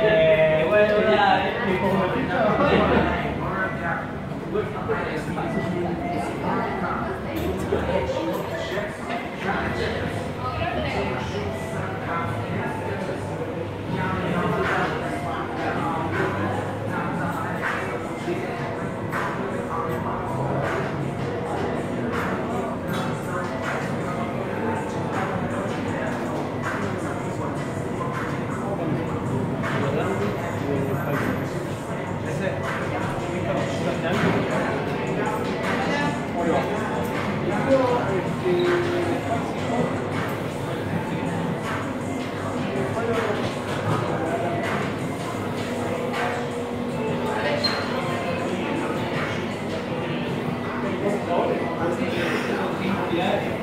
Eh, bueno, ya, eh, Yeah.